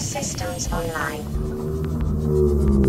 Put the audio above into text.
systems online.